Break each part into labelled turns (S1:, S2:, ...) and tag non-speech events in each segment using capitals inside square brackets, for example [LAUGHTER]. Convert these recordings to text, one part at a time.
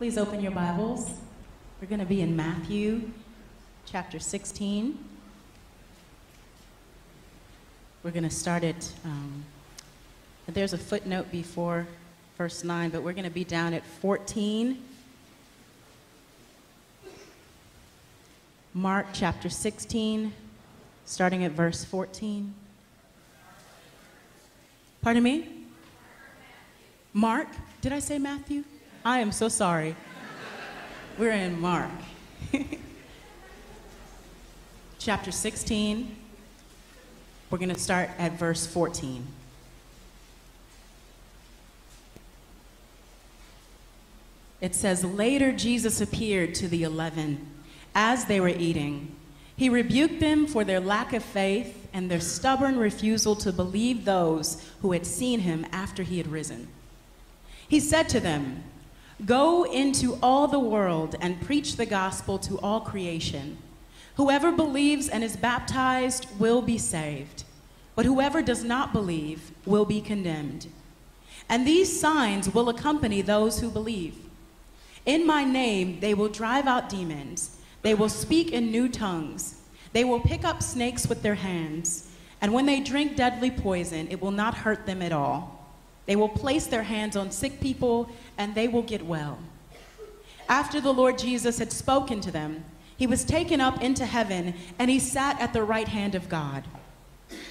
S1: Please open your Bibles. We're going to be in Matthew chapter 16. We're going to start it. Um, there's a footnote before verse 9, but we're going to be down at 14. Mark chapter 16, starting at verse 14. Pardon me? Mark? Did I say Matthew? I am so sorry. We're in Mark. [LAUGHS] chapter 16. We're going to start at verse 14. It says, Later Jesus appeared to the eleven as they were eating. He rebuked them for their lack of faith and their stubborn refusal to believe those who had seen him after he had risen. He said to them, Go into all the world and preach the gospel to all creation. Whoever believes and is baptized will be saved, but whoever does not believe will be condemned. And these signs will accompany those who believe. In my name, they will drive out demons, they will speak in new tongues, they will pick up snakes with their hands, and when they drink deadly poison, it will not hurt them at all. They will place their hands on sick people, and they will get well. After the Lord Jesus had spoken to them, he was taken up into heaven, and he sat at the right hand of God.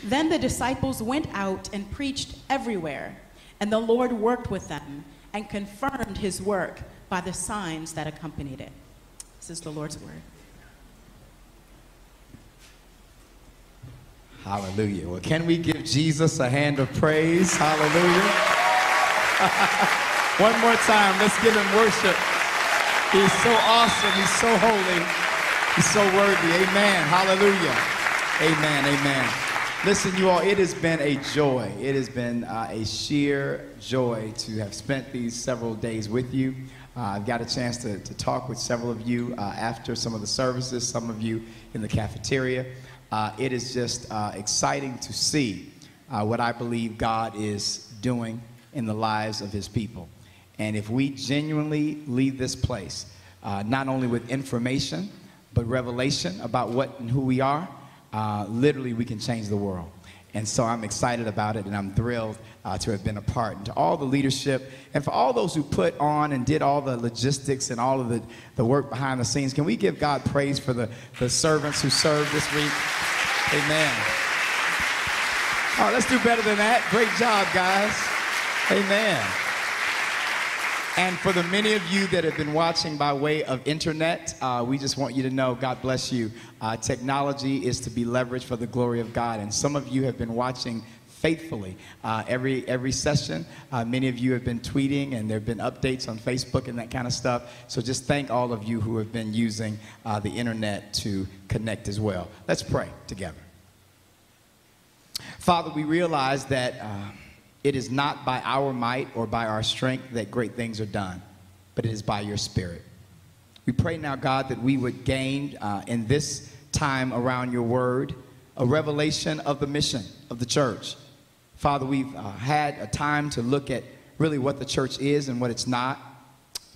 S1: Then the disciples went out and preached everywhere, and the Lord worked with them and confirmed his work by the signs that accompanied it. This is the Lord's word.
S2: Hallelujah. Well, can we give Jesus a hand of praise? Hallelujah. [LAUGHS] One more time, let's give him worship. He's so awesome. He's so holy. He's so worthy. Amen. Hallelujah. Amen. Amen. Listen, you all, it has been a joy. It has been uh, a sheer joy to have spent these several days with you. Uh, I've got a chance to, to talk with several of you uh, after some of the services, some of you in the cafeteria. Uh, it is just uh, exciting to see uh, what I believe God is doing in the lives of his people. And if we genuinely leave this place, uh, not only with information, but revelation about what and who we are, uh, literally we can change the world. And so I'm excited about it and I'm thrilled uh, to have been a part. And to all the leadership and for all those who put on and did all the logistics and all of the, the work behind the scenes, can we give God praise for the, the servants who served this week? Amen. All right, let's do better than that. Great job, guys. Amen. And for the many of you that have been watching by way of internet, uh, we just want you to know, God bless you. Uh, technology is to be leveraged for the glory of God. And some of you have been watching faithfully uh, every every session. Uh, many of you have been tweeting, and there have been updates on Facebook and that kind of stuff. So just thank all of you who have been using uh, the internet to connect as well. Let's pray together. Father, we realize that uh, it is not by our might or by our strength that great things are done, but it is by your Spirit. We pray now, God, that we would gain uh, in this time around your word a revelation of the mission of the church. Father, we've uh, had a time to look at really what the church is and what it's not,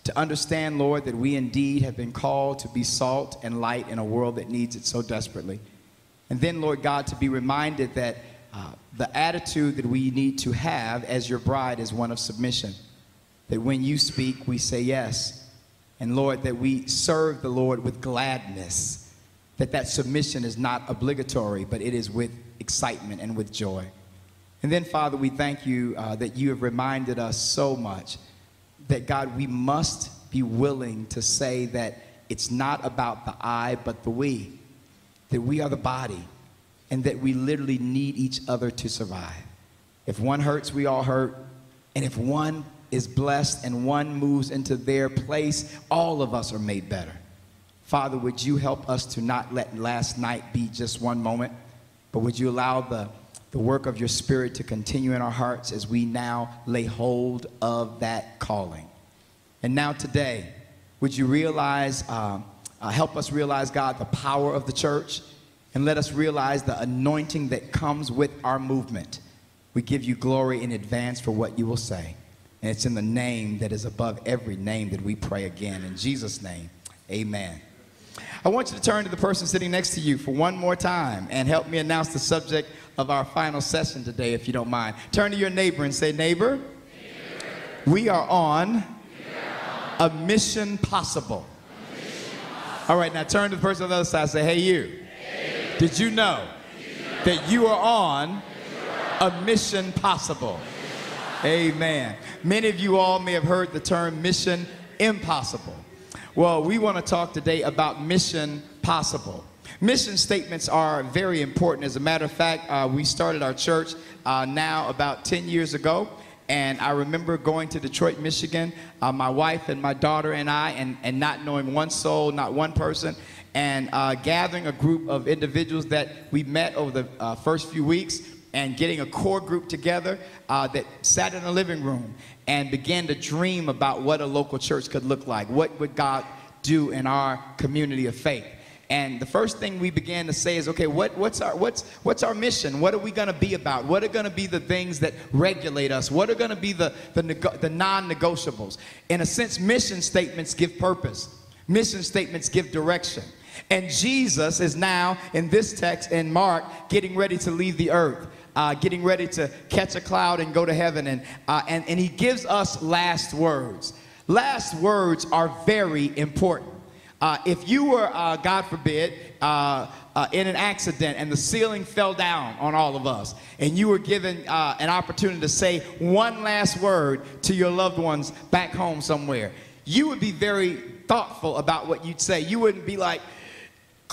S2: to understand, Lord, that we indeed have been called to be salt and light in a world that needs it so desperately. And then, Lord God, to be reminded that uh, the attitude that we need to have as your bride is one of submission. That when you speak, we say yes. And Lord, that we serve the Lord with gladness. That that submission is not obligatory, but it is with excitement and with joy. And then, Father, we thank you uh, that you have reminded us so much that, God, we must be willing to say that it's not about the I, but the we. That we are the body and that we literally need each other to survive. If one hurts, we all hurt. And if one is blessed and one moves into their place, all of us are made better. Father, would you help us to not let last night be just one moment, but would you allow the, the work of your Spirit to continue in our hearts as we now lay hold of that calling? And now, today, would you realize, uh, uh, help us realize, God, the power of the church? And let us realize the anointing that comes with our movement. We give you glory in advance for what you will say. And it's in the name that is above every name that we pray again. In Jesus' name, amen. I want you to turn to the person sitting next to you for one more time and help me announce the subject of our final session today, if you don't mind. Turn to your neighbor and say, Neighbor, neighbor. We, are on, we are on a mission. A mission possible. All right, now turn to the person on the other side and say, Hey, you. Hey, Did you know, Did you know that you are on a mission possible? Amen. Many of you all may have heard the term mission impossible. Well, we want to talk today about mission possible. Mission statements are very important. As a matter of fact, uh, we started our church uh, now about 10 years ago. And I remember going to Detroit, Michigan, uh, my wife and my daughter and I, and, and not knowing one soul, not one person, and uh, gathering a group of individuals that we met over the uh, first few weeks and getting a core group together uh, that sat in a living room and began to dream about what a local church could look like. What would God do in our community of faith? And the first thing we began to say is, okay, what, what's, our, what's, what's our mission? What are we going to be about? What are going to be the things that regulate us? What are going to be the, the, the non negotiables? In a sense, mission statements give purpose, mission statements give direction. And Jesus is now, in this text in Mark, getting ready to leave the earth uh, getting ready to catch a cloud and go to heaven. And, uh, and, and he gives us last words. Last words are very important. Uh, if you were, uh, God forbid, uh, uh, in an accident and the ceiling fell down on all of us, and you were given an opportunity to say one last word to your loved ones back home somewhere, you would be very thoughtful about what you'd say. You wouldn't be like,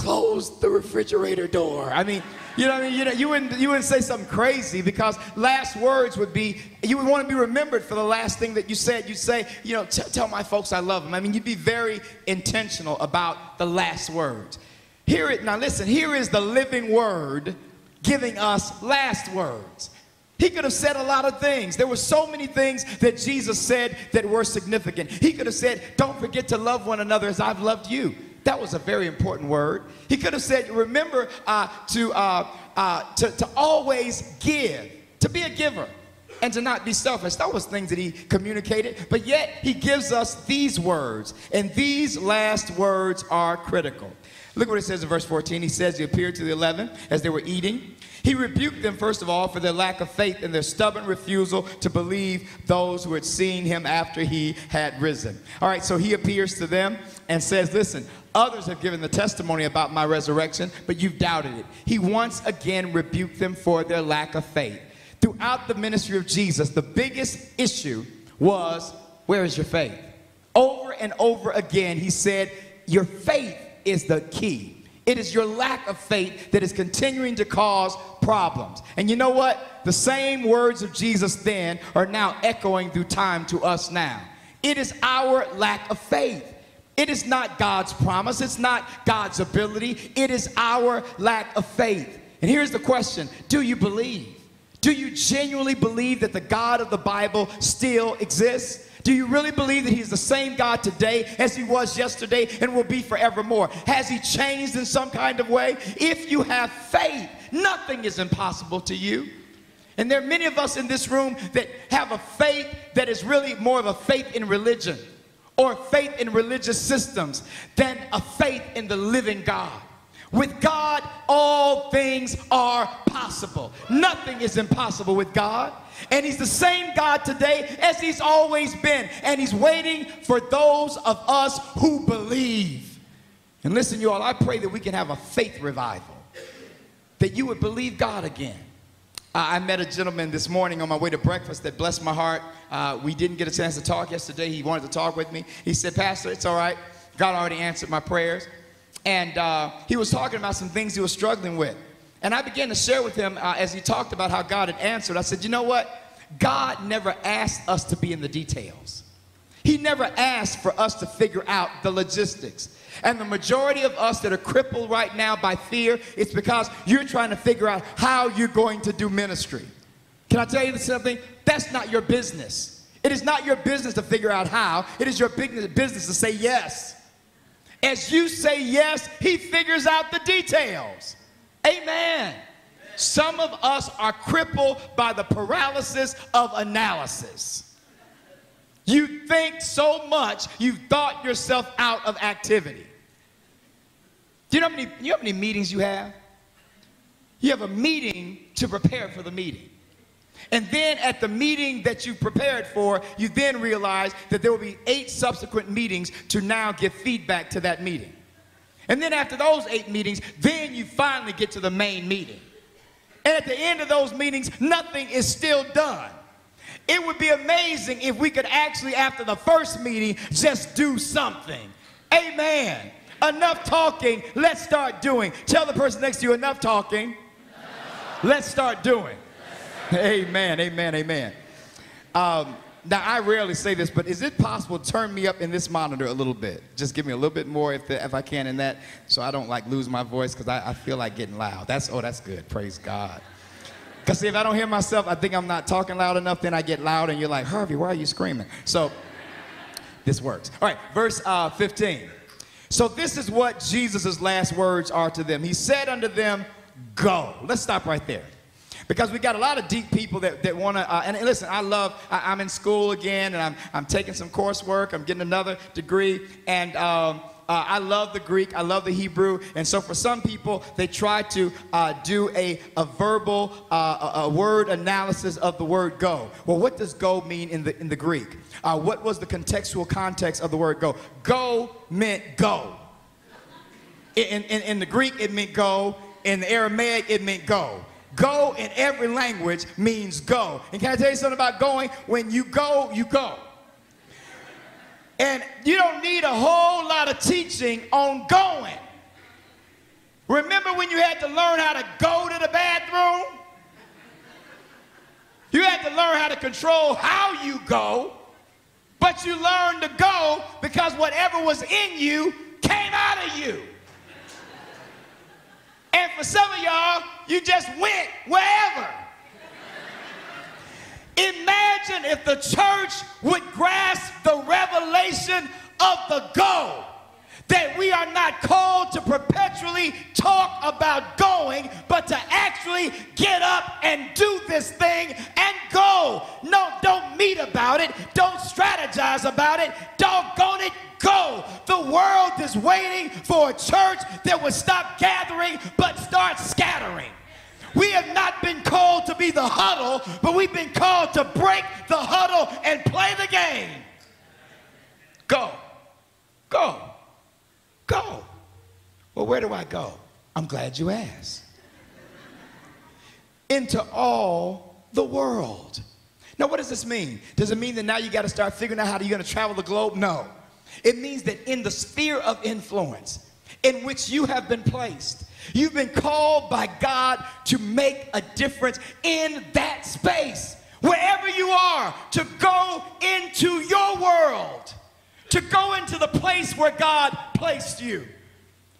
S2: close the refrigerator door. I mean, you know, I mean, you know, you wouldn't you wouldn't say something crazy because last words would be you would want to be remembered for the last thing that you said. You'd say, you know, tell my folks I love them. I mean, you'd be very intentional about the last words. Hear it now. Listen, here is the living word giving us last words. He could have said a lot of things. There were so many things that Jesus said that were significant. He could have said, Don't forget to love one another as I've loved you. That was a very important word. He could have said, remember uh, to, uh, uh, to, to always give, to be a giver, and to not be selfish. That was things that he communicated. But yet, he gives us these words, and these last words are critical. Look what it says in verse 14. He says, He appeared to the eleven as they were eating. He rebuked them, first of all, for their lack of faith and their stubborn refusal to believe those who had seen him after he had risen. All right, so he appears to them and says, Listen, Others have given the testimony about my resurrection, but you've doubted it. He once again rebuked them for their lack of faith. Throughout the ministry of Jesus, the biggest issue was where is your faith? Over and over again, he said, Your faith is the key. It is your lack of faith that is continuing to cause problems. And you know what? The same words of Jesus then are now echoing through time to us now. It is our lack of faith. It is not God's promise, it's not God's ability, it is our lack of faith. And here's the question Do you believe? Do you genuinely believe that the God of the Bible still exists? Do you really believe that He's the same God today as He was yesterday and will be forevermore? Has He changed in some kind of way? If you have faith, nothing is impossible to you. And there are many of us in this room that have a faith that is really more of a faith in religion or faith in religious systems than a faith in the living God. With God, all things are possible. Nothing is impossible with God. And He's the same God today as He's always been. And He's waiting for those of us who believe. And listen, you all, I pray that we can have a faith revival, that you would believe God again. I met a gentleman this morning on my way to breakfast that blessed my heart. Uh, we didn't get a chance to talk yesterday. He wanted to talk with me. He said, Pastor, it's all right. God already answered my prayers. And uh, he was talking about some things he was struggling with. And I began to share with him uh, as he talked about how God had answered. I said, You know what? God never asked us to be in the details. He never asked for us to figure out the logistics. And the majority of us that are crippled right now by fear, it's because you're trying to figure out how you're going to do ministry. Can I tell you something? That's not your business. It is not your business to figure out how. It is your business to say yes. As you say yes, he figures out the details. Amen. Some of us are crippled by the paralysis of analysis. You think so much, you've thought yourself out of activity. Do you know how many, you know how many meetings you have? You have a meeting to prepare for the meeting. And then at the meeting that you prepared for, you then realize that there will be eight subsequent meetings to now give feedback to that meeting. And then after those eight meetings, then you finally get to the main meeting. And at the end of those meetings, nothing is still done. It would be amazing if we could actually, after the first meeting, just do something. Amen. Enough talking, let's start doing. Tell the person next to you, enough talking, let's start doing. Amen, amen, amen. Um, now, I rarely say this, but is it possible to turn me up in this monitor a little bit? Just give me a little bit more if, the, if I can in that so I don't like lose my voice because I, I feel like getting loud. That's, oh, that's good. Praise God. Because if I don't hear myself, I think I'm not talking loud enough, then I get loud and you're like, Harvey, why are you screaming? So this works. All right, verse uh, 15. So this is what Jesus' last words are to them. He said unto them, go. Let's stop right there because we got a lot of deep people that, that want to, uh, and listen, I love, I, am in school again and I'm, I'm taking some coursework, I'm getting another degree, and um, uh, I love the Greek, I love the Hebrew, and so for some people, they try to uh, do a, a verbal, uh, a, a, word analysis of the word go. Well, what does go mean in the, in the Greek? Uh, what was the contextual context of the word go? Go meant go. In, in, in the Greek, it meant go. In the Aramaic, it meant go. Go in every language means go. And can I tell you something about going? When you go, you go. And you don't need a whole lot of teaching on going. Remember when you had to learn how to go to the bathroom? You had to learn how to control how you go, but you learned to go because whatever was in you came out of you. And for some of y'all, you just went wherever. Imagine if the church would grasp the revelation of the go. That we are not called to perpetually talk about going, but to actually get up and do this thing and go. No, don't meet about it. Don't strategize about it. Doggone it, go. The world is waiting for a church that would stop gathering but start scattering. We have not been called to be the huddle, but we've been called to break the huddle and play the game. Go. Go. Go. Well, where do I go? I'm glad you asked. Into all the world. Now, what does this mean? Does it mean that now you got to start figuring out how you're going to travel the globe? No. It means that in the sphere of influence in which you have been placed, you've been called by God to make a difference in that space. Wherever you are, to go into your world, to go into the place where God placed you.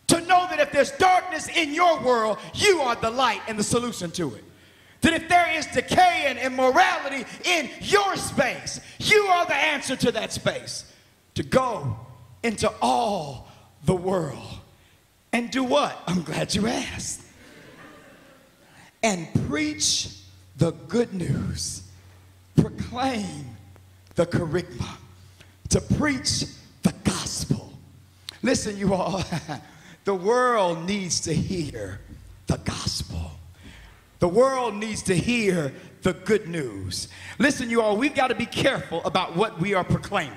S2: To know that if there's darkness in your world, you are the light and the solution to it. That if there is decay and immorality in your space, you are the answer to that space to go into all the world and do what? I'm glad you asked. And preach the good news, proclaim the kerygma, to preach the gospel. Listen, you all, [LAUGHS] the world needs to hear the gospel. The world needs to hear the good news. Listen, you all, we've got to be careful about what we are proclaiming.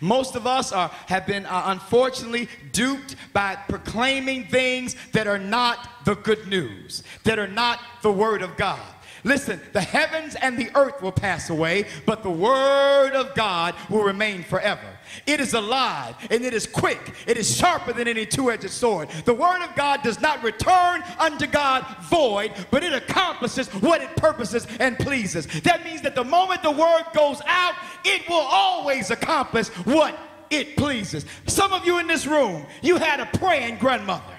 S2: Most of us are, have been uh, unfortunately duped by proclaiming things that are not the good news, that are not the Word of God. Listen, the heavens and the earth will pass away, but the Word of God will remain forever. It is alive and it is quick. It is sharper than any two edged sword. The word of God does not return unto God void, but it accomplishes what it purposes and pleases. That means that the moment the word goes out, it will always accomplish what it pleases. Some of you in this room, you had a praying grandmother.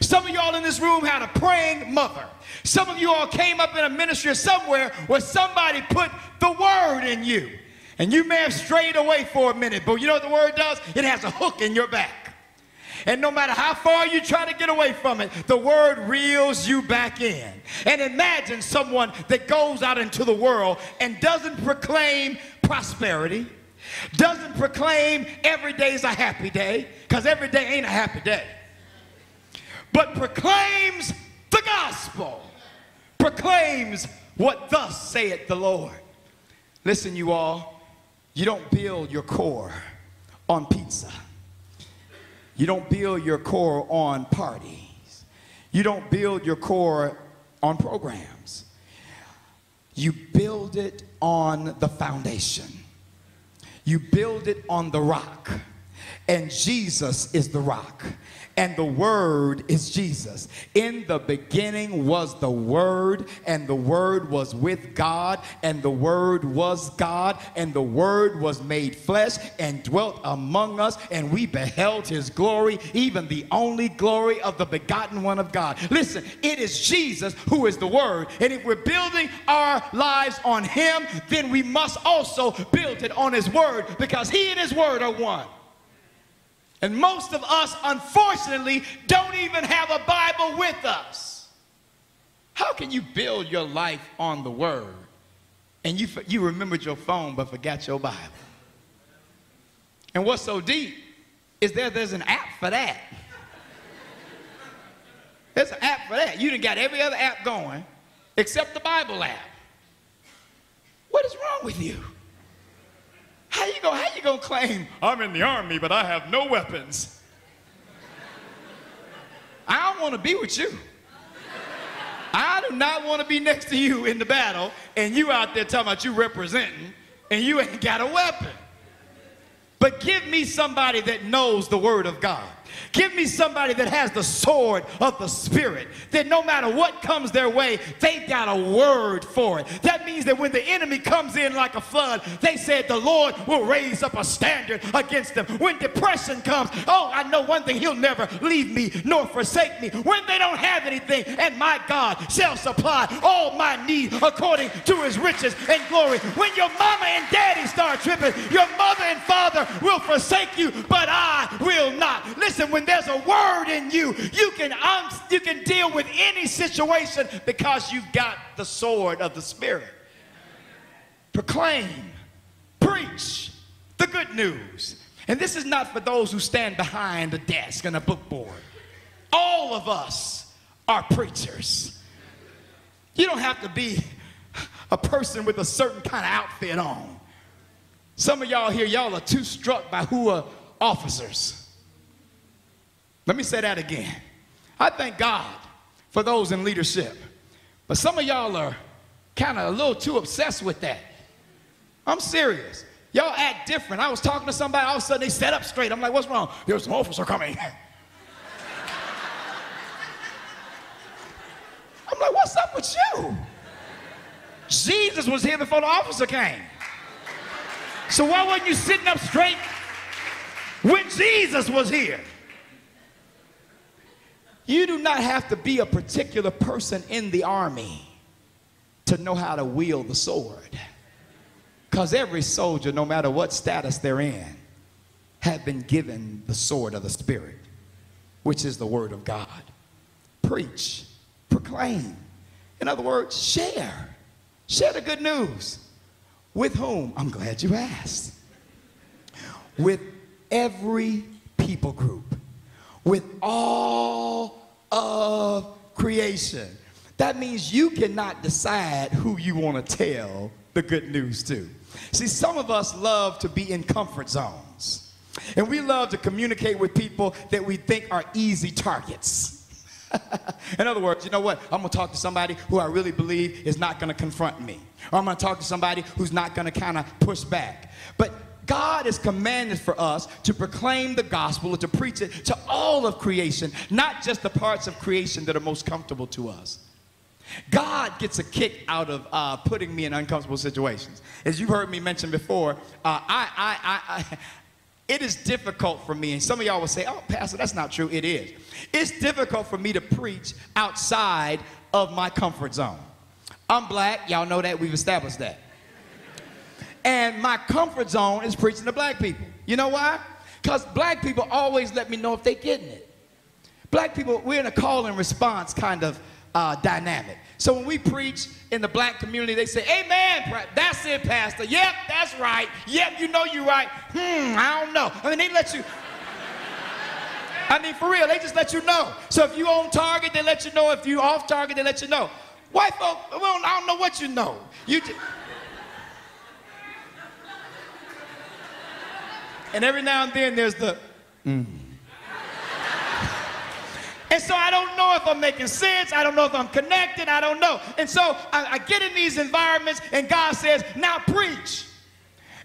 S2: Some of y'all in this room had a praying mother. Some of you all came up in a ministry somewhere where somebody put the word in you. And you may have strayed away for a minute, but you know what the word does? It has a hook in your back. And no matter how far you try to get away from it, the word reels you back in. And imagine someone that goes out into the world and doesn't proclaim prosperity, doesn't proclaim every day is a happy day, because every day ain't a happy day, but proclaims the gospel, proclaims what thus saith the Lord. Listen, you all, you don't build your corps on pizza. You don't build your corps on parties. You don't build your corps on programs. You build it on the foundation. You build it on the rock. And Jesus is the rock and the Word is Jesus. In the beginning was the Word, and the Word was with God, and the Word was God, and the Word was made flesh and dwelt among us, and we beheld His glory, even the only glory of the begotten one of God. Listen, it is Jesus who is the Word, and if we're building our lives on Him, then we must also build it on His Word because He and His Word are one. And most of us, unfortunately, don't even have a Bible with us. How can you build your life on the Word and you, you remembered your phone but forgot your Bible? And what's so deep is that there's an app for that. There's an app for that. You done got every other app going except the Bible app. What is wrong with you? How you gonna, how you gonna claim I'm in the army, but I have no weapons? I don't want to be with you. I do not want to be next to you in the battle, and you out there talking about you representing, and you ain't got a weapon. But give me somebody that knows the word of God. Give me somebody that has the sword of the Spirit, that no matter what comes their way, they've got a word for it. That means that when the enemy comes in like a flood, they said the Lord will raise up a standard against them. When depression comes, oh, I know one thing, he'll never leave me nor forsake me. When they don't have anything, and my God shall supply all my need according to his riches and glory. When your mama and daddy start tripping, your mother and father will forsake you, but I. Listen, when there's a word in you, you can, um, you can deal with any situation because you've got the sword of the Spirit. Proclaim, preach the good news. And this is not for those who stand behind a desk and a bookboard. All of us are preachers. You don't have to be a person with a certain kind of outfit on. Some of y'all here, y'all are too struck by who are officers. Let me say that again. I thank God for those in leadership. But some of y'all are kind of a little too obsessed with that. I'm serious. Y'all act different. I was talking to somebody, all of a sudden they sat up straight. I'm like, what's wrong? There's an officer coming. [LAUGHS] I'm like, what's up with you? Jesus was here before the officer came. So why weren't you sitting up straight when Jesus was here? You do not have to be a particular person in the army to know how to wield the sword. Because every soldier, no matter what status they're in, have been given the sword of the Spirit, which is the Word of God. Preach, proclaim. In other words, share. Share the good news. With whom? I'm glad you asked. With every people group with all of creation. That means you cannot decide who you want to tell the good news to. See, some of us love to be in comfort zones. And we love to communicate with people that we think are easy targets. [LAUGHS] in other words, you know what? I'm to talk to somebody who I really believe is not going to confront me. Or I'm to talk to somebody who's not going to kind of push back. But God has commanded for us to proclaim the gospel or to preach it to all of creation, not just the parts of creation that are most comfortable to us. God gets a kick out of uh, putting me in uncomfortable situations. As you've heard me mention before, uh, I, I, I, I, it is difficult for me, and some of y'all will say, oh, Pastor, that's not true. It is. It's difficult for me to preach outside of my comfort zone. I'm black. Y'all know that. We've established that. And my comfort zone is preaching to black people. You know why? Because black people always let me know if they're getting it. Black people, we're in a call and response kind of uh, dynamic. So when we preach in the black community, they say, Amen, that's it, Pastor. Yep, that's right. Yep, you know you're right. Hmm, I don't know. I mean, they let you. [LAUGHS] I mean, for real, they just let you know. So if you on target, they let you know. If you off target, they let you know. White folk, well, I don't know what you know. You just... And every now and then there's the, mm. And so I don't know if I'm making sense. I don't know if I'm connected. I don't know. And so I, I get in these environments and God says, now preach.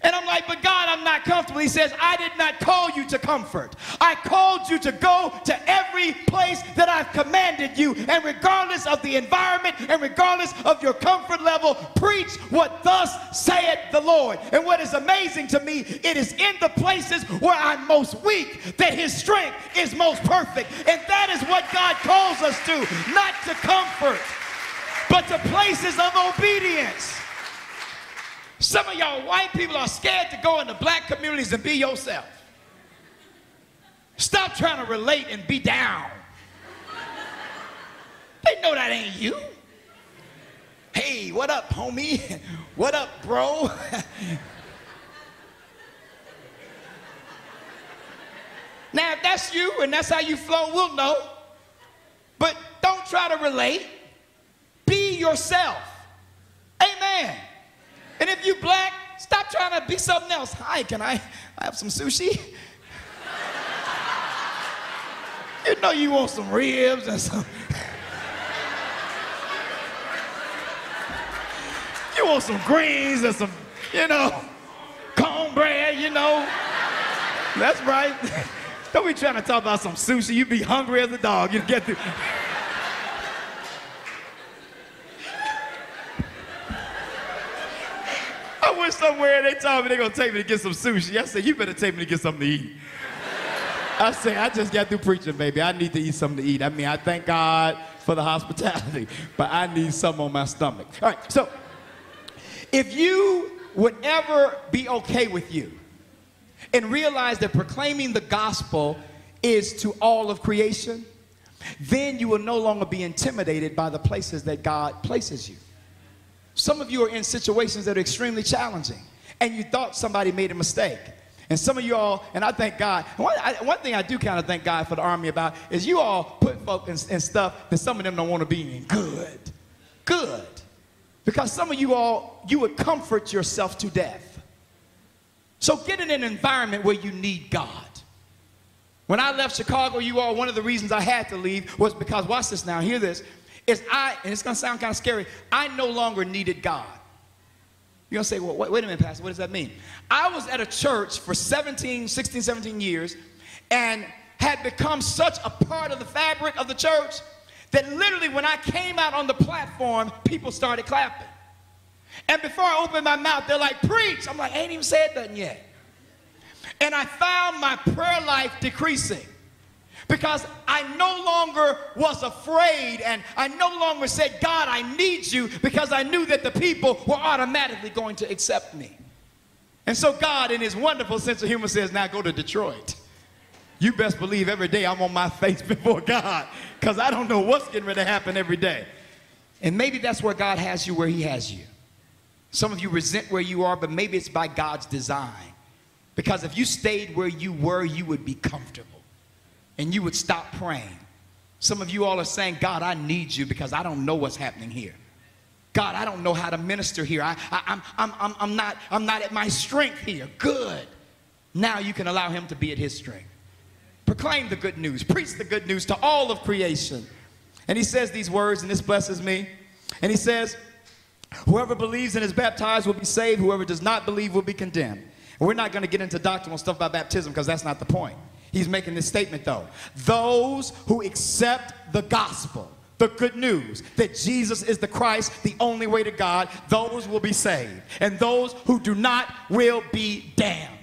S2: And I'm like, but God, I'm not comfortable. He says, I did not call you to comfort. I called you to go to every place that I've commanded you. And regardless of the environment and regardless of your comfort level, preach what thus saith the Lord. And what is amazing to me, it is in the places where I'm most weak that his strength is most perfect. And that is what God calls us to, not to comfort, but to places of obedience. Some of y'all white people are scared to go into black communities and be yourself. Stop trying to relate and be down. They know that ain't you. Hey, what up, homie? [LAUGHS] What up, bro? [LAUGHS] now, if that's you and that's how you flow, we'll know. But don't try to relate. Be yourself. Amen. And if you black, stop trying to be something else. Hi, can I, I have some sushi? you know you want some ribs and some. you want some greens and some, you know, cornbread, you know. That's right. [LAUGHS] Don't be trying to talk about some sushi. You'd be hungry as a dog. You'd get through. Went somewhere and they told me they're gonna take me to get some sushi. I said, you better take me to get something to eat. I say, I just got through preaching, baby. I need to eat something to eat. I mean, I thank God for the hospitality, [LAUGHS] but I need something on my stomach. All right, so if you would ever be okay with you and realize that proclaiming the gospel is to all of creation, then you will no longer be intimidated by the places that God places you. Some of you are in situations that are extremely challenging, and you thought somebody made a mistake. And some of you all, and I thank God, one, I, one thing I do kind of thank God for the army about is you all put folk in, in stuff that some of them don't want to be in. Good. Good. Because some of you all, you would comfort yourself to death. So get in an environment where you need God. When I left Chicago, you all, one of the reasons I had to leave was because, watch this now, hear this is I, and it's going to sound kind of scary, I no longer needed God. You're going to say, well, wait, wait a minute, Pastor, what does that mean? I was at a church for 17, 16, 17 years and had become such a part of the fabric of the church that literally when I came out on the platform, people started clapping. And before I opened my mouth, they're like, preach. I'm like, I ain't even said nothing yet. And I found my prayer life decreasing because I no longer was afraid and I no longer said, God, I need you because I knew that the people were automatically going to accept me. And so God, in his wonderful sense of humor, says, now go to Detroit. You best believe every day I'm on my face [LAUGHS] before God because I don't know what's getting ready to happen every day. And maybe that's where God has you where he has you. Some of you resent where you are, but maybe it's by God's design. Because if you stayed where you were, you would be comfortable and you would stop praying. Some of you all are saying, God, I need you because I don't know what's happening here. God, I don't know how to minister here. I, I, I'm, I'm, I'm, I'm, not, I'm not at my strength here. Good. Now you can allow him to be at his strength. Proclaim the good news. Preach the good news to all of creation. And he says these words, and this blesses me. And he says, Whoever believes and is baptized will be saved. Whoever does not believe will be condemned. And we're not going to get into doctrinal stuff about baptism because that's not the point. He's making this statement though. Those who accept the gospel, the good news that Jesus is the Christ, the only way to God, those will be saved. And those who do not will be damned.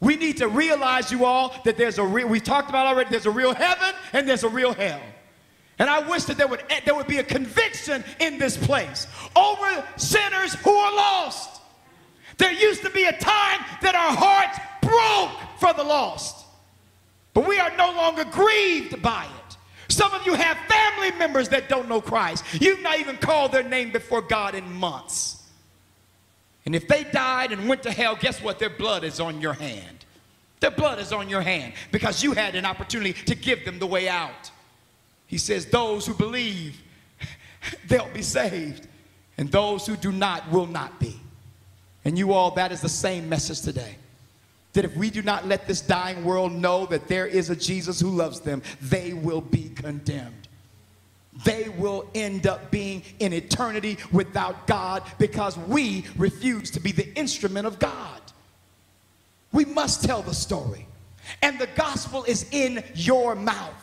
S2: We need to realize, you all, that there's a real, we talked about already, there's a real heaven and there's a real hell. And I wish that there would, there would be a conviction in this place over sinners who are lost. There used to be a time that our hearts broke for the lost. But we are no longer grieved by it. Some of you have family members that don't know Christ. You've not even called their name before God in months. And if they died and went to hell, guess what? Their blood is on your hand. Their blood is on your hand because you had an opportunity to give them the way out. He says, Those who believe, [LAUGHS] they'll be saved, and those who do not will not be. And you all, that is the same message today. That if we do not let this dying world know that there is a Jesus who loves them, they will be condemned. They will end up being in eternity without God because we refuse to be the instrument of God. We must tell the story. And the gospel is in your mouth.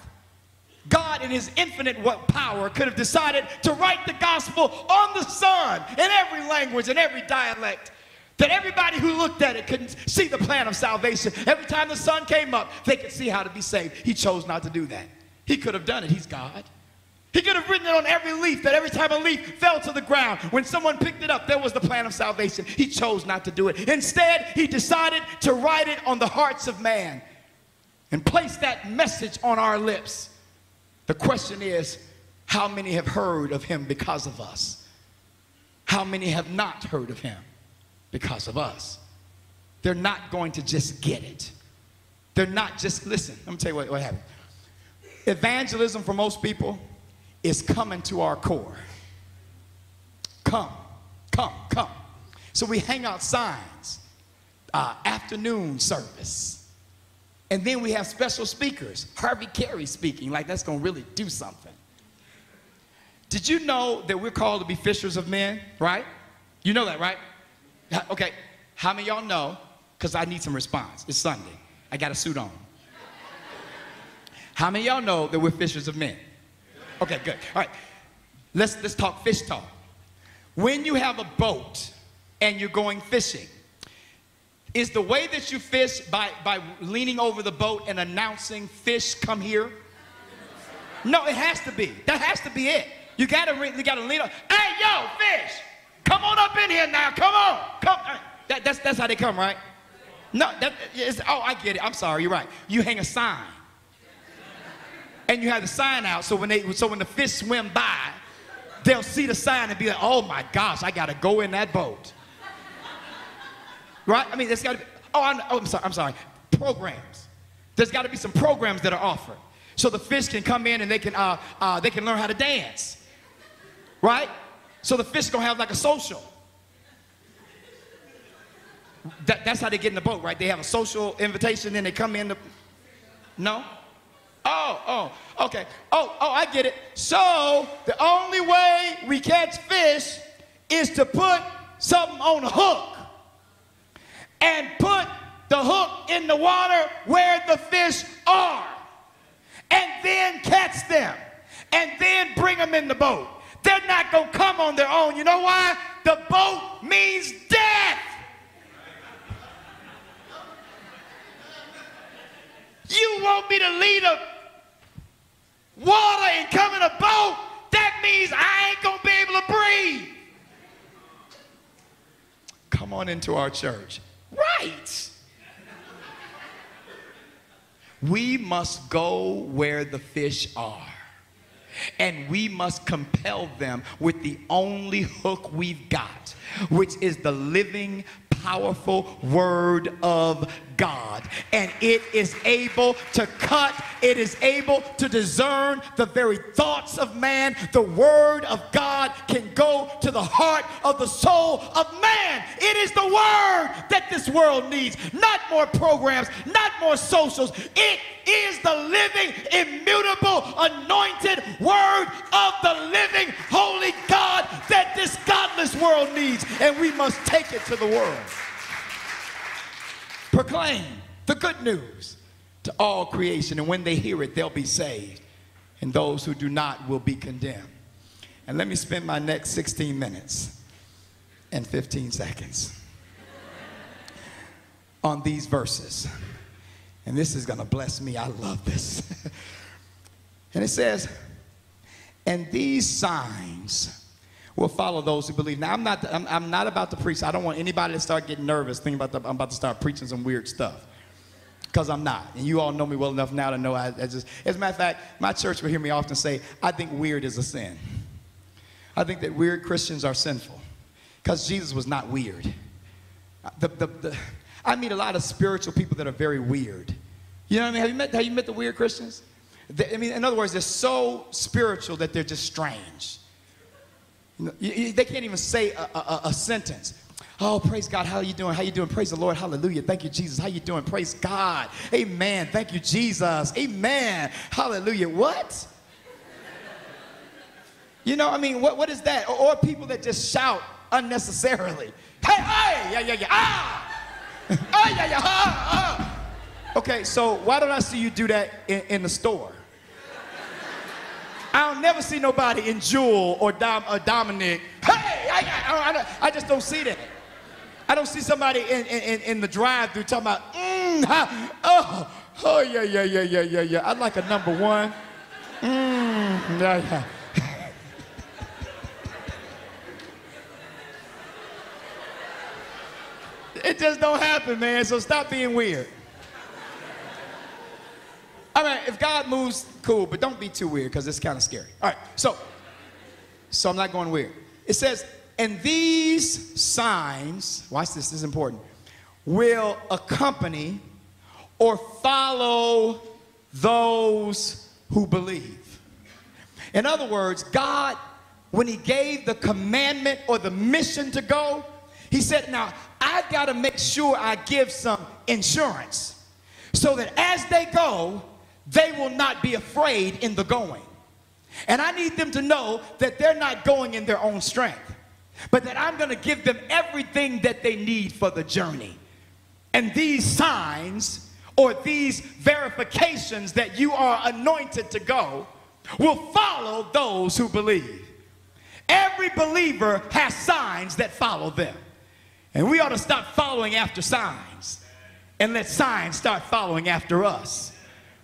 S2: God, in his infinite what power, could have decided to write the gospel on the sun in every language and every dialect. That everybody who looked at it couldn't see the plan of salvation. Every time the sun came up, they could see how to be saved. He chose not to do that. He could have done it. He's God. He could have written it on every leaf that every time a leaf fell to the ground, when someone picked it up, there was the plan of salvation. He chose not to do it. Instead, he decided to write it on the hearts of man and place that message on our lips. The question is, how many have heard of him because of us? How many have not heard of him because of us? They're not going to just get it. They're not just, listen, let me tell you what, what happened. Evangelism for most people is coming to our corps. Come, come, come. So we hang out signs, uh, afternoon service. And then we have special speakers. Harvey Carey speaking, like that's gonna really do something. Did you know that we're called to be fishers of men, right? You know that, right? Okay, how many y'all know? Because I need some response. It's Sunday. I got a suit on. How many y'all know that we're fishers of men? Okay, good. All right. Let's, let's talk fish talk. When you have a boat and you're going fishing, is the way that you fish by, by leaning over the boat and announcing, fish, come here? No, it has to be. That has to be it. You gotta, you gotta lean up. Hey, yo, fish, come on up in here now. Come on. Come. That, that's, that's how they come, right? No, that is, oh, I get it. I'm sorry, you're right. You hang a sign and you have the sign out so when they so when the fish swim by they'll see the sign and be like oh my gosh i gotta go in that boat right i mean there's got to be oh I'm, oh, I'm sorry i'm sorry programs there's got to be some programs that are offered so the fish can come in and they can uh, uh, they can learn how to dance right so the fish gonna have like a social that, that's how they get in the boat right they have a social invitation then they come in the no Oh, oh, okay. Oh, oh, I get it. So the only way we catch fish is to put something on a hook and put the hook in the water where the fish are and then catch them and then bring them in the boat. They're not going to come on their own. You know why? The boat means death. You want me to lead a water and come in a boat, that means I ain't going to be able to breathe. Come on into our church. Right. We must go where the fish are. And we must compel them with the only hook we've got, which is the living, powerful Word of God. And it is able to cut, it is able to discern the very thoughts of man. The Word of God can go to the heart of the soul of man. It is the Word that this world needs, not more programs, not more socials. It is the living, immutable, anointed Word of the living, holy God that this godless world needs. And we must take it to the world. Proclaim the good news to all creation, and when they hear it, they'll be saved, and those who do not will be condemned. And let me spend my next 16 minutes and 15 seconds on these verses. And this is going to bless me. I love this. [LAUGHS] and it says, And these signs will follow those who believe. Now, I'm not, I'm, I'm, not about to preach. I don't want anybody to start getting nervous thinking about the, I'm about to start preaching some weird stuff. because I'm not. And you all know me well enough now to know I, I just, as a matter of fact, my church will hear me often say, I think weird is a sin. I think that weird Christians are sinful because Jesus was not weird. The, the, the, I meet a lot of spiritual people that are very weird. You know what I mean? Have you met, have you met the weird Christians? They, I mean, in other words, they're so spiritual that they're just strange. They can't even say a, a, a sentence. Oh, praise God. How are you doing? How you doing? Praise the Lord. Hallelujah. Thank you, Jesus. How you doing? Praise God. Amen. Thank you, Jesus. Amen. Hallelujah. What? You know, I mean, what, what is that? Or, or people that just shout unnecessarily. Hey, hey, yeah, yeah, yeah. Ah! [LAUGHS] ah, yeah, yeah, ah, ah. Okay, so why don't I see you do that in, in the store? I don't never see nobody in Jewel or, Dom, or Dominick. Hey, I, I, I, I just don't see that. I don't see somebody in, in, in the drive-through talking about, mm, ha, oh, oh, yeah, yeah, yeah, yeah, yeah, yeah. I'd like a number one. Mm, yeah, yeah. [LAUGHS] it just don't happen, man, so stop being weird. All right, if God moves, cool, but don't be too weird because it's kind of scary. All right, so, so I'm not going weird. It says, and these signs, watch this, this is important, will accompany or follow those who believe. In other words, God, when He gave the commandment or the mission to go, He said, Now, I've got to make sure I give some insurance so that as they go, they will not be afraid in the going. And I need them to know that they're not going in their own strength but that I'm going to give them everything that they need for the journey. And these signs or these verifications that you are anointed to go will follow those who believe. Every believer has signs that follow them. And we ought to stop following after signs and let signs start following after us.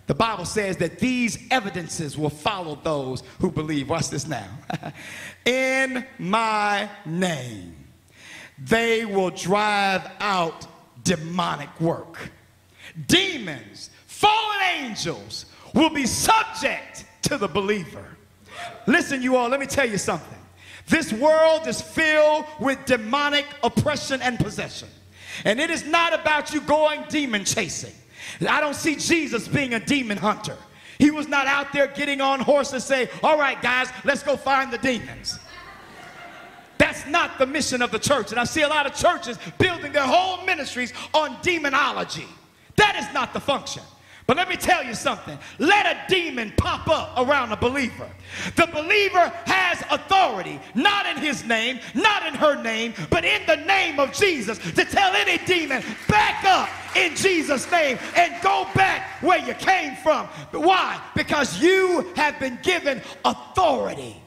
S2: The Bible says that these evidences will follow those who believe. Watch this now. [LAUGHS] In my name, they will drive out demonic work. Demons, fallen angels will be subject to the believer. Listen, you all, let me tell you something. This world is filled with demonic oppression and possession. And it is not about you going demon chasing. I don't see Jesus being a demon hunter. He was not out there getting on horses say, all right, guys, let's go find the demons. That's not the mission of the church. And I see a lot of churches building their whole ministries on demonology. That is not the function. But let me tell you something. Let a demon pop up around a believer. The believer has authority, not in his name, not in her name, but in the name of Jesus to tell any demon, back up in Jesus' name and go back where you came from. Why? Because you have been given authority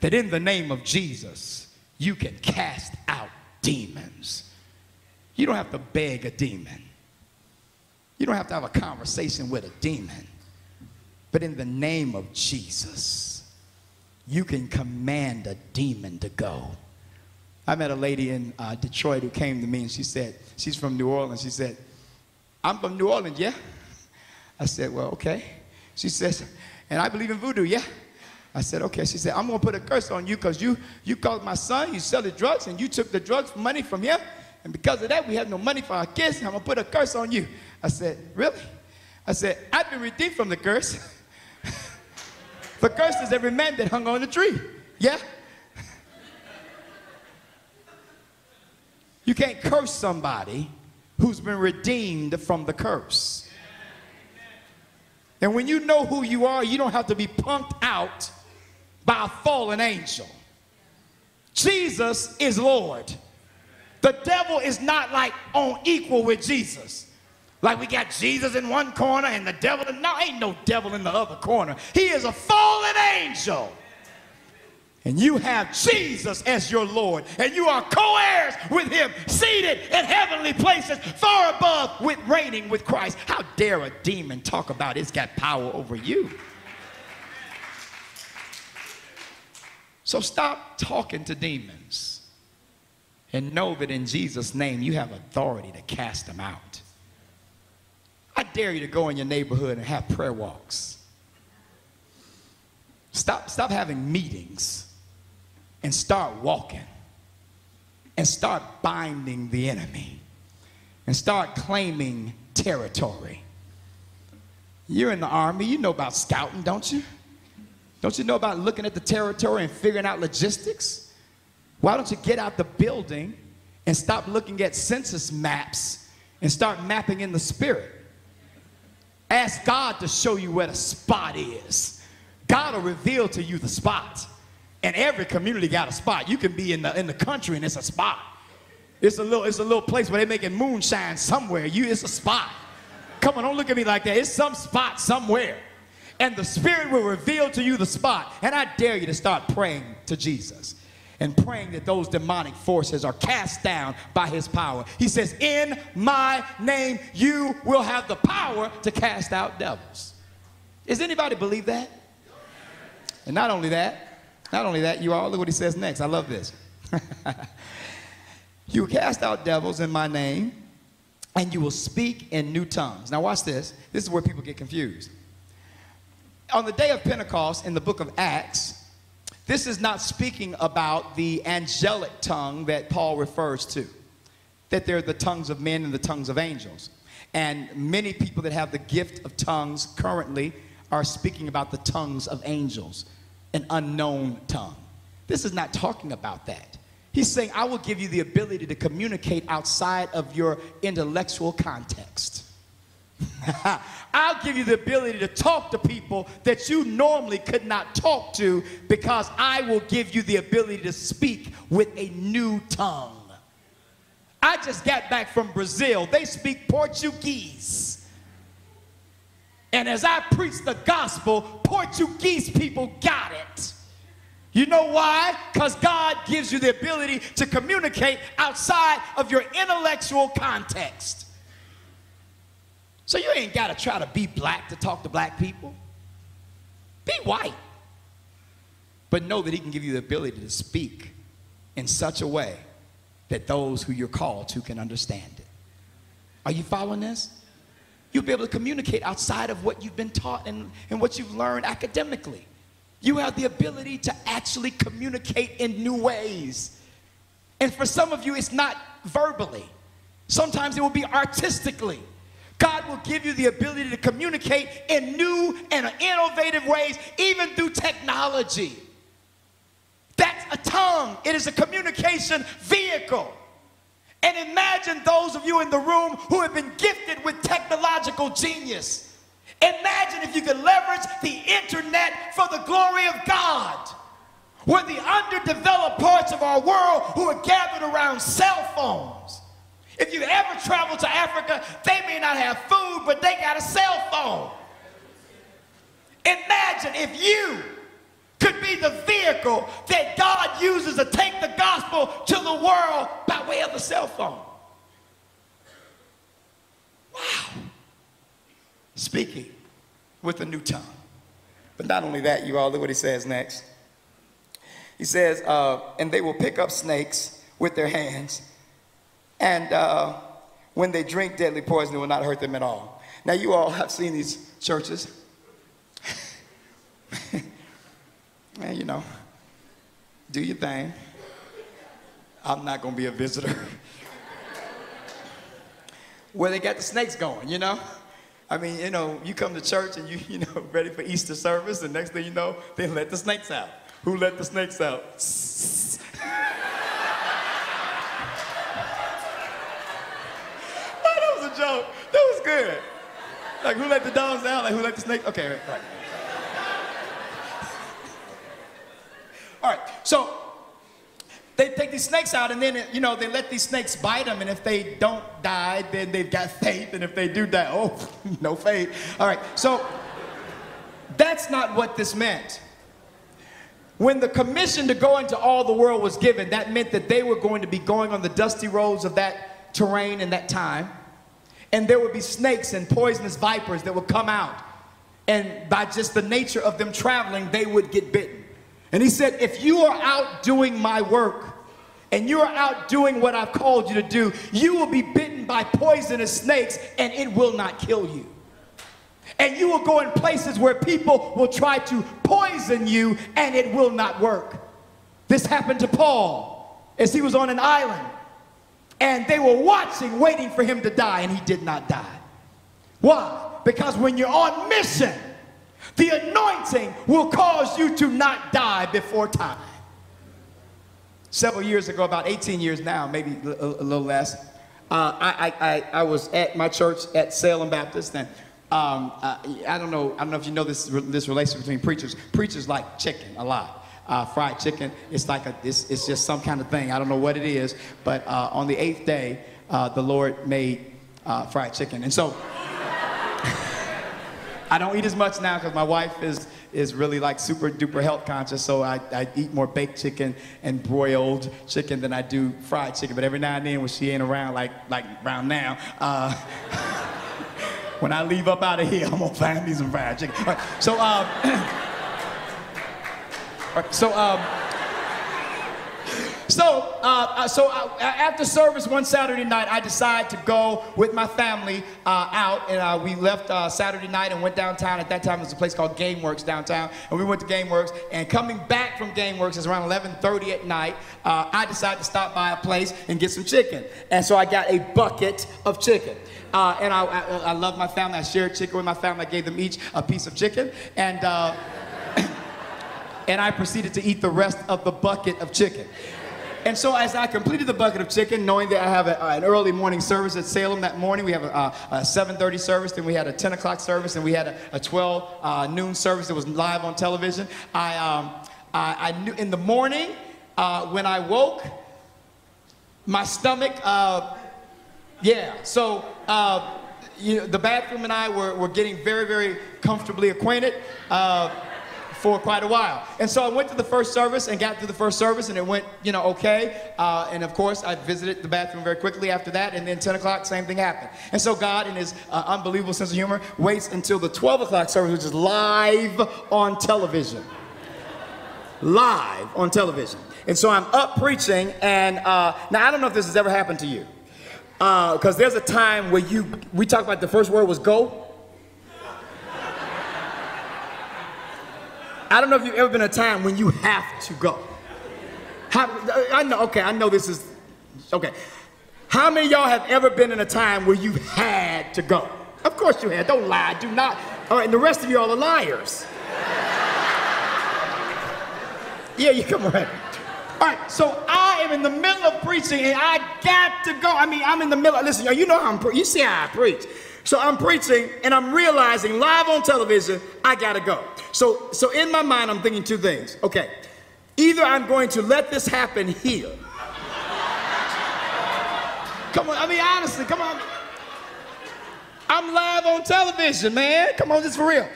S2: that in the name of Jesus, you can cast out demons. You don't have to beg a demon. You don't have to have a conversation with a demon. But in the name of Jesus, you can command a demon to go. I met a lady in uh, Detroit who came to me and she said, she's from New Orleans. She said, I'm from New Orleans, yeah? I said, well, okay. She says, and I believe in voodoo, yeah? I said, okay. She said, I'm going to put a curse on you because you, you called my son, you sell the drugs, and you took the drugs money from him. And because of that, we have no money for our kids. I'm going to put a curse on you. I said, Really? I said, I've been redeemed from the curse. [LAUGHS] the curse is every man that hung on the tree. Yeah? You can't curse somebody who's been redeemed from the curse. And when you know who you are, you don't have to be punked out by a fallen angel. Jesus is Lord. The devil is not like on equal with Jesus. Like we got Jesus in one corner and the devil in no ain't no devil in the other corner. He is a fallen angel. And you have Jesus as your Lord, and you are co heirs with Him, seated in heavenly places, far above, with reigning with Christ. How dare a demon talk about it's got power over you? So stop talking to demons and know that in Jesus' name you have authority to cast them out. I dare you to go in your neighborhood and have prayer walks. Stop, stop having meetings and start walking and start binding the enemy and start claiming territory. You're in the army, you know about scouting, don't you? Don't you know about looking at the territory and figuring out logistics? Why don't you get out the building and stop looking at census maps and start mapping in the spirit? Ask God to show you where the spot is. God will reveal to you the spot. And every community got a spot. You can be in the, in the country and it's a spot. It's a little, it's a little place where they're making moonshine somewhere. You, it's a spot. Come on, don't look at me like that. It's some spot somewhere. And the Spirit will reveal to you the spot. And I dare you to start praying to Jesus and praying that those demonic forces are cast down by his power. He says, In my name, you will have the power to cast out devils. Does anybody believe that? And not only that, not only that, you all look what he says next. I love this. [LAUGHS] you cast out devils in my name, and you will speak in new tongues. Now, watch this. This is where people get confused. On the day of Pentecost in the book of Acts, this is not speaking about the angelic tongue that Paul refers to, that they're the tongues of men and the tongues of angels. And many people that have the gift of tongues currently are speaking about the tongues of angels an unknown tongue. This is not talking about that. He's saying, I will give you the ability to communicate outside of your intellectual context. [LAUGHS] I'll give you the ability to talk to people that you normally could not talk to because I will give you the ability to speak with a new tongue. I just got back from Brazil. They speak Portuguese. And as I preach the gospel, Portuguese people got it. You know why? Because God gives you the ability to communicate outside of your intellectual context. So you ain't got to try to be black to talk to black people. Be white. But know that He can give you the ability to speak in such a way that those who you're called to can understand it. Are you following this? You'll be able to communicate outside of what you've been taught and, and what you've learned academically. You have the ability to actually communicate in new ways. And for some of you, it's not verbally, sometimes it will be artistically. God will give you the ability to communicate in new and innovative ways, even through technology. That's a tongue, it is a communication vehicle. And imagine those of you in the room who have been gifted with technological genius. Imagine if you could leverage the internet for the glory of God. Where the underdeveloped parts of our world who are gathered around cell phones. If you ever travel to Africa, they may not have food, but they got a cell phone. Imagine if you could be the vehicle that God uses to take the gospel to the world by way of a cell phone. Wow. Speaking with a new tongue. But not only that, you all look what he says next. He says, uh, and they will pick up snakes with their hands, and uh, when they drink deadly poison, it will not hurt them at all. Now, you all have seen these churches. [LAUGHS] and you know, do your thing. I'm not going to be a visitor. [LAUGHS] Where they got the snakes going, you know? I mean, you know, you come to church and you, [LAUGHS] you know, ready for Easter service, and next thing you know, they let the snakes out. Who let the snakes out? Joke. That was good. Like, who let the dogs out? Like, who let the snakes? Okay, right, right. All right, so they take these snakes out and then, you know, they let these snakes bite them. And if they don't die, then they've got [LAUGHS] faith. And if they do die, oh, [LAUGHS] no faith. All right, so that's not what this meant. When the commission to go into all the world was given, that meant that they were going to be going on the dusty roads of that terrain in that time. And there would be snakes and poisonous vipers that would come out. And by just the nature of them traveling, they would get bitten. And he said, If you are out doing my work and you're out doing what I've called you to do, you will be bitten by poisonous snakes and it will not kill you. And you will go in places where people will try to poison you and it will not work. This happened to Paul as he was on an island and they were watching, waiting for him to die, and he did not die. Why? Because when you're on mission, the anointing will cause you to not die before time. Several years ago, about 18 years now, maybe a, little less, uh, I, I, I, was at my church at Salem Baptist, and um, uh, I don't know, I don't know if you know this, this relationship between preachers. Preachers like chicken a lot. Uh, fried chicken, it's like a, it's, it's just some kind of thing. I don't know what it is, but uh, on the eighth day, uh, the Lord made uh, fried chicken. And so [LAUGHS] I don't eat as much now because my wife is, is really like super duper health conscious. So I, I eat more baked chicken and broiled chicken than I do fried chicken. But every now and then when she ain't around, like, like around now, uh, [LAUGHS] when I leave up out of here, I'm gonna find me some fried chicken. Right, so, um, [CLEARS THROAT] right, so, um, so, uh, uh, so uh, after service one Saturday night, I decided to go with my family uh, out, and uh, we left uh, Saturday night and went downtown. At that time, there was a place called GameWorks downtown, and we went to GameWorks. And coming back from GameWorks, it's around 11:30 at night. I decided to stop by a place and get some chicken, and so I got a bucket of chicken. And I, I, I, love my family. I shared chicken with my family. I gave them each a piece of chicken. And, and I proceeded to eat the rest of the bucket of chicken. And so as I completed the bucket of chicken, knowing that I have a, uh, an early morning service at Salem that morning, we have a, uh, a, a 7.30 service, then we had a 10 o'clock service, and we had a, a 12 uh, noon service that was live on television. I, um, I, I, knew in the morning, uh, when I woke, my stomach, uh, yeah, so you know, the bathroom and I were, were getting very, very comfortably acquainted for quite a while. And so I went to the first service and got through the first service and it went, you know, okay. Uh, and of course, I visited the bathroom very quickly after that. And then 10 o'clock, same thing happened. And so God, in his uh, unbelievable sense of humor, waits until the 12 o'clock service, which is live on television. live on television. And so I'm up preaching, and uh, now I don't know if this has ever happened to you. Because uh, there's a time where you, we talk about the first word was go. I don't know if you've ever been a time when you have to go. How, I know, okay, I know this is, okay. How many y'all have ever been in a time where you had to go? Of course you had, don't lie, do not. All right, and the rest of y'all are liars. Yeah, you come on. All right, so I am in the middle of preaching and I got to go. I mean, I'm in the middle. Of, listen, you know how I'm. Pre- you see how I preach. So I'm preaching and I'm realizing live on television, I gotta go. So, so in my mind, I'm thinking two things. Okay, either I'm going to let this happen here. come on, I mean, honestly, come on. I'm live on television, man. Come on, just for real.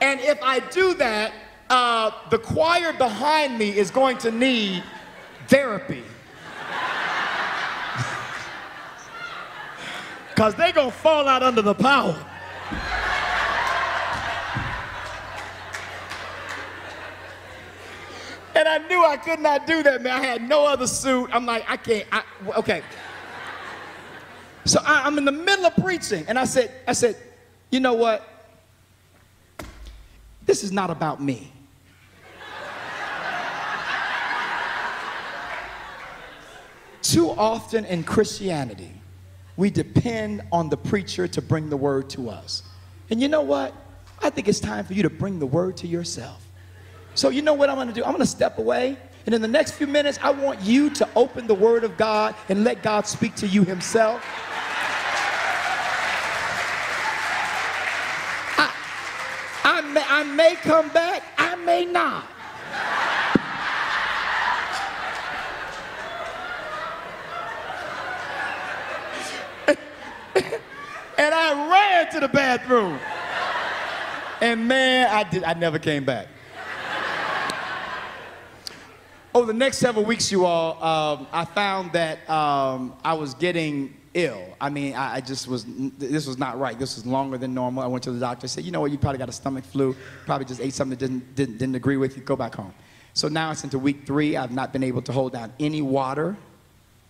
S2: And if I do that, uh, the choir behind me is going to need therapy. Because they're going to fall out under the power. And I knew I could not do that, man. I had no other suit. I'm like, I can't. I, okay. So I, I'm in the middle of preaching, and I said, I said, you know what? This is not about me. Too often in Christianity, we depend on the preacher to bring the word to us. And you know what? I think it's time for you to bring the word to yourself. So, you know what I'm going to do? I'm going to step away. And in the next few minutes, I want you to open the word of God and let God speak to you himself. I, I, may, I may come back, I may not. And I ran to the bathroom. And man, I did I never came back. Over the next several weeks, you all, um, I found that um, I was getting ill. I mean, I, I, just was, this was not right. This was longer than normal. I went to the doctor, said, you know what, you probably got a stomach flu, probably just ate something that didn't, didn't, didn't agree with you, go back home. So now it's into week three. I've not been able to hold down any water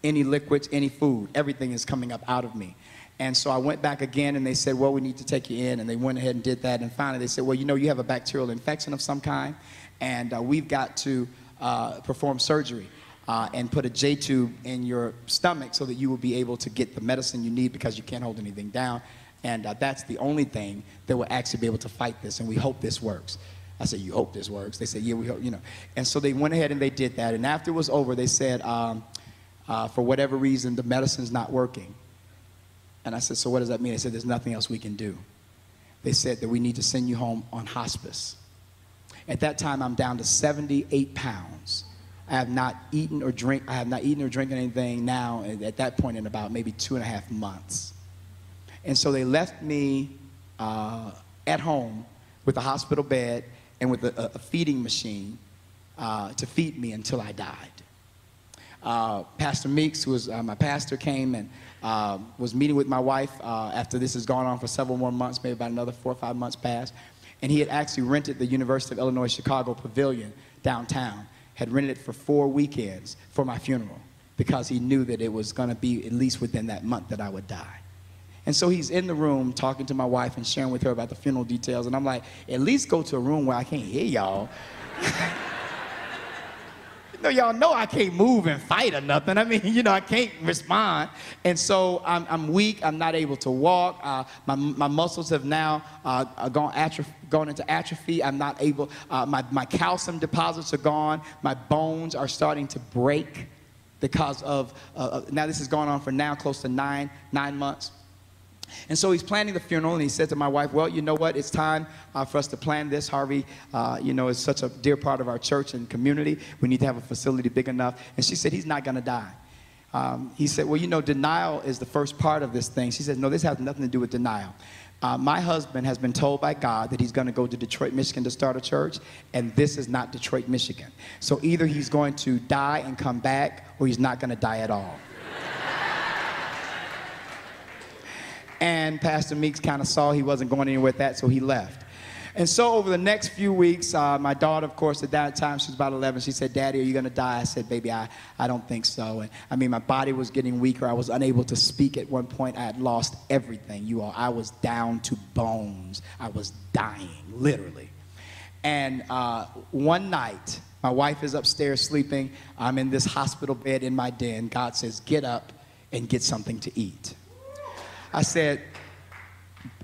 S2: any liquids, any food. Everything is coming up out of me. And so I went back again and they said, well, we need to take you in. And they went ahead and did that. And finally they said, well, you know, you have a bacterial infection of some kind and uh, we've got to uh, perform surgery. Uh, and put a J tube in your stomach so that you will be able to get the medicine you need because you can't hold anything down. And uh, that's the only thing that will actually be able to fight this. And we hope this works. I said, You hope this works? They said, Yeah, we hope, you know. And so they went ahead and they did that. And after it was over, they said, um, uh, For whatever reason, the medicine's not working. And I said, So what does that mean? They said, There's nothing else we can do. They said that we need to send you home on hospice. At that time, I'm down to 78 pounds. I have not eaten or drink. I have not eaten or drinking anything now. At that point, in about maybe two and a half months, and so they left me uh, at home with a hospital bed and with a, a feeding machine uh, to feed me until I died. Uh, pastor Meeks, who was uh, my pastor, came and uh, was meeting with my wife uh, after this has gone on for several more months, maybe about another four or five months passed. And he had actually rented the University of Illinois Chicago Pavilion downtown had rented it for four weekends for my funeral because he knew that it was going to be at least within that month that I would die. And so he's in the room talking to my wife and sharing with her about the funeral details. And I'm like, at least go to a room where I can't hear y'all. [LAUGHS] know, y'all know I can't move and fight or nothing. I mean, [LAUGHS] you know, I can't respond. And so I'm, I'm weak. I'm not able to walk. Uh, my, my muscles have now uh, gone, atroph- gone into atrophy. I'm not able, uh, my, my calcium deposits are gone. My bones are starting to break because of, uh, now this has gone on for now close to nine, nine months. And so he's planning the funeral, and he said to my wife, Well, you know what? It's time uh, for us to plan this. Harvey, uh, you know, is such a dear part of our church and community. We need to have a facility big enough. And she said, He's not going to die. Um, he said, Well, you know, denial is the first part of this thing. She said, No, this has nothing to do with denial. Uh, my husband has been told by God that he's going to go to Detroit, Michigan to start a church, and this is not Detroit, Michigan. So either he's going to die and come back, or he's not going to die at all. And Pastor Meeks kind of saw he wasn't going anywhere with that, so he left. And so over the next few weeks, uh, my daughter, of course, at that time, she was about 11, she said, Daddy, are you going to die? I said, Baby, I, I don't think so. And I mean, my body was getting weaker. I was unable to speak at one point. I had lost everything, you all. I was down to bones. I was dying, literally. And uh, one night, my wife is upstairs sleeping. I'm in this hospital bed in my den. God says, Get up and get something to eat. I said,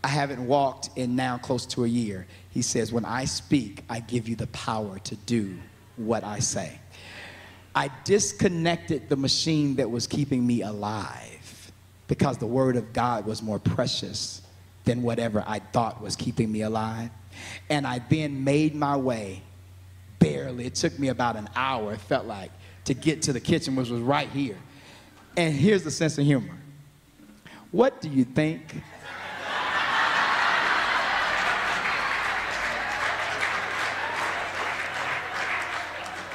S2: I haven't walked in now close to a year. He says, When I speak, I give you the power to do what I say. I disconnected the machine that was keeping me alive because the word of God was more precious than whatever I thought was keeping me alive. And I then made my way, barely, it took me about an hour, it felt like, to get to the kitchen, which was right here. And here's the sense of humor what do you think?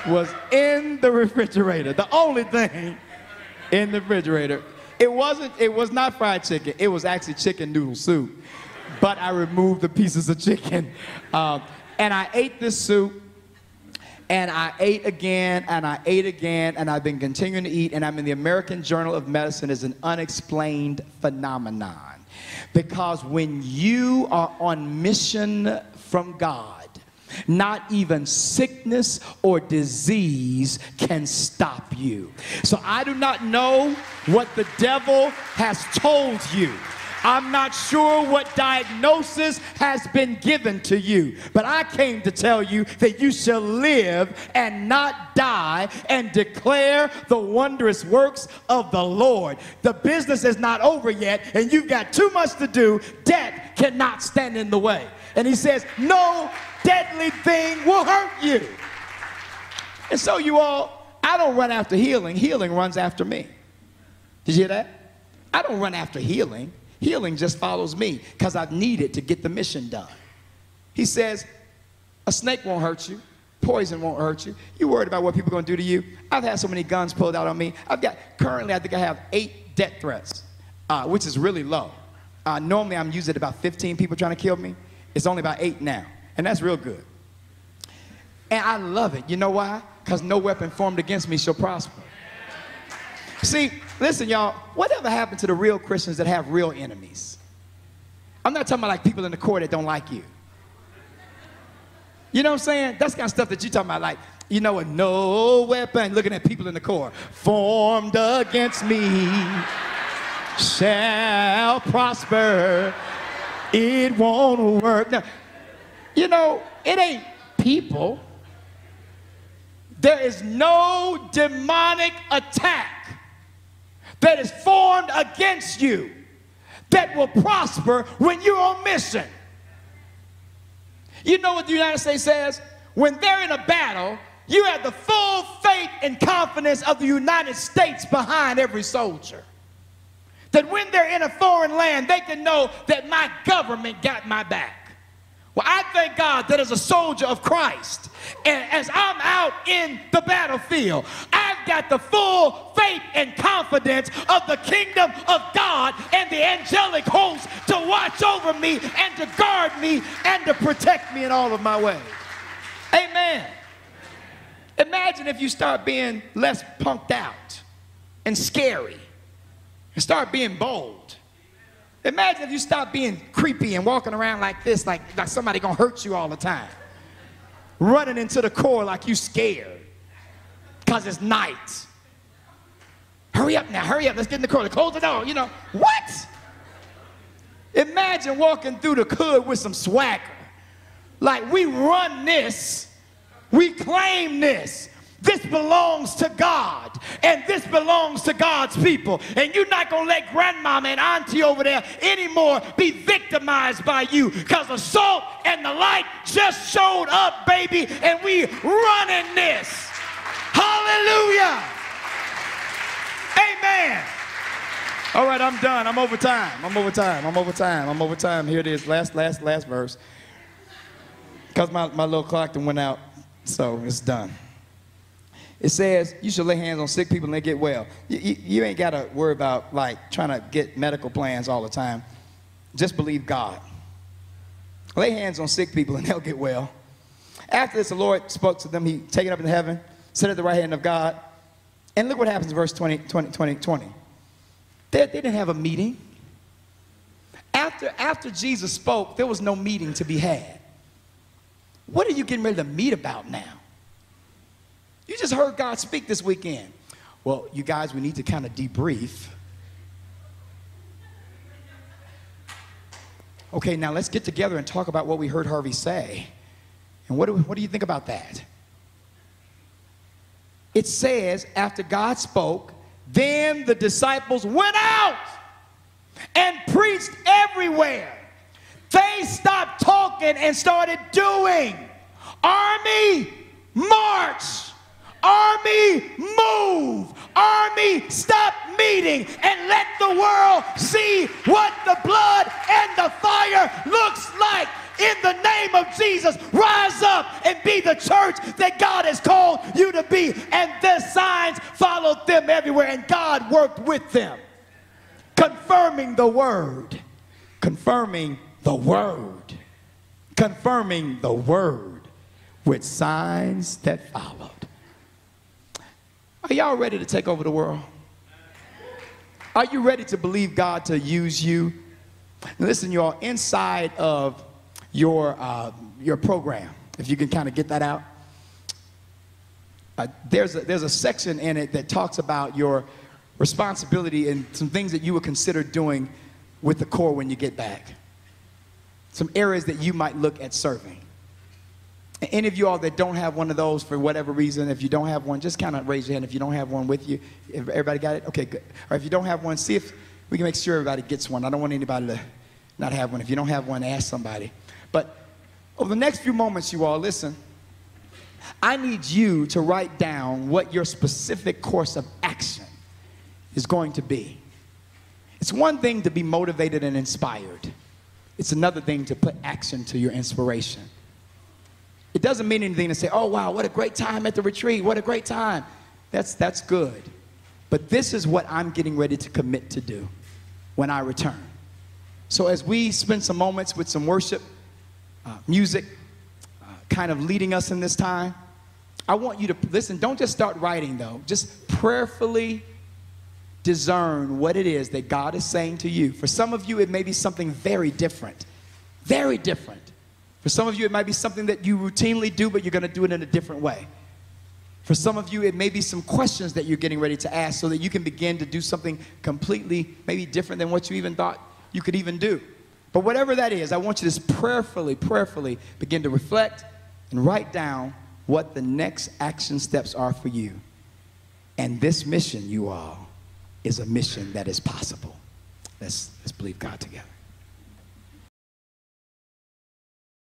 S2: was in the refrigerator. The only thing in the refrigerator. It wasn't, it was not fried chicken. It was actually chicken noodle soup. But I removed the pieces of chicken. Um, and I ate this soup and I ate again and I ate again and I've been continuing to eat and I'm in the American Journal of Medicine as an unexplained phenomenon. Because when you are on mission from God, not even sickness or disease can stop you. So I do not know what the devil has told you. I'm not sure what diagnosis has been given to you, but I came to tell you that you shall live and not die and declare the wondrous works of the Lord. The business is not over yet, and you've got too much to do. Death cannot stand in the way. And he says, No deadly thing will hurt you. And so, you all, I don't run after healing, healing runs after me. Did you hear that? I don't run after healing. Healing just follows me because I need it to get the mission done. He says, a snake won't hurt you. Poison won't hurt you. You worried about what people are going to do to you? I've had so many guns pulled out on me. I've got, currently, I think I have eight death threats, uh, which is really low. Uh, normally, I'm using about 15 people trying to kill me. It's only about eight now, and that's real good. And I love it. You know why? Because no weapon formed against me shall prosper. See, listen, y'all, whatever happened to the real Christians that have real enemies? I'm not talking about like people in the court that don't like you. You know what I'm saying? That's kind of stuff that you're talking about, like, you know what? No weapon, looking at people in the court, formed against me shall prosper. It won't work. Now, you know, it ain't people. There is no demonic attack that is formed against you that will prosper when you're on mission. You know what the United States says? When they're in a battle, you have the full faith and confidence of the United States behind every soldier. That when they're in a foreign land, they can know that my government got my back. Well, I thank God that as a soldier of Christ, and as I'm out in the battlefield, I've got the full faith and confidence of the kingdom of God and the angelic host to watch over me and to guard me and to protect me in all of my ways. Amen. Imagine if you start being less punked out and scary and start being bold. Imagine if you stop being creepy and walking around like this, like, like somebody gonna hurt you all the time. Running into the corps like you scared. Cause it's night. Hurry up now, hurry up, let's get in the corps. Close the door, you know. What? Imagine walking through the hood with some swagger. Like we run this, we claim this. This belongs to God, and this belongs to God's people. And you're not gonna let grandmama and auntie over there anymore be victimized by you because the salt and the light just showed up, baby, and we running this. Hallelujah. Amen. All right, I'm done. I'm over time. I'm over time. I'm over time. I'm over time. Here it is. Last, last, last verse. Because my, my little clock done went out, so it's done. It says you should lay hands on sick people and they get well. You, you, you ain't got to worry about like trying to get medical plans all the time. Just believe God. Lay hands on sick people and they'll get well. After this, the Lord spoke to them. He taken up in heaven, sat at the right hand of God. And look what happens in verse 20, 20, 20, 20. They, they didn't have a meeting. After, after Jesus spoke, there was no meeting to be had. What are you getting ready to meet about now? You just heard God speak this weekend. Well, you guys, we need to kind of debrief. Okay, now let's get together and talk about what we heard Harvey say. And what do, what do you think about that? It says, after God spoke, then the disciples went out and preached everywhere. They stopped talking and started doing. Army, march. Army, move. Army, stop meeting and let the world see what the blood and the fire looks like. In the name of Jesus, rise up and be the church that God has called you to be. And the signs followed them everywhere, and God worked with them, confirming the word, confirming the word, confirming the word with signs that followed. Are y'all ready to take over the world? Are you ready to believe God to use you? Listen, y'all, inside of your, uh, your program, if you can kind of get that out, uh, there's, a, there's a section in it that talks about your responsibility and some things that you would consider doing with the corps when you get back. Some areas that you might look at serving. Any of you all that don't have one of those for whatever reason, if you don't have one, just kind of raise your hand if you don't have one with you. Everybody got it? Okay, good. Or if you don't have one, see if we can make sure everybody gets one. I don't want anybody to not have one. If you don't have one, ask somebody. But over the next few moments, you all, listen. I need you to write down what your specific course of action is going to be. It's one thing to be motivated and inspired, it's another thing to put action to your inspiration. It doesn't mean anything to say, oh, wow, what a great time at the retreat. What a great time. That's, that's good. But this is what I'm getting ready to commit to do when I return. So as we spend some moments with some worship, uh, music, uh, kind of leading us in this time, I want you to listen, don't just start writing though. Just prayerfully discern what it is that God is saying to you. For some of you, it may be something very different. Very different. For some of you, it might be something that you routinely do, but you're going to do it in a different way. For some of you, it may be some questions that you're getting ready to ask so that you can begin to do something completely, maybe different than what you even thought you could even do. But whatever that is, I want you to prayerfully, prayerfully begin to reflect and write down what the next action steps are for you. And this mission, you all, is a mission that is possible. Let's, let's believe God together.